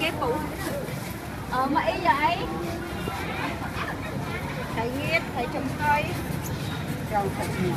ghép phụ Ờ mà ý vậy? Thầy nghiếp, thầy trông coi. Trồng thật nhiều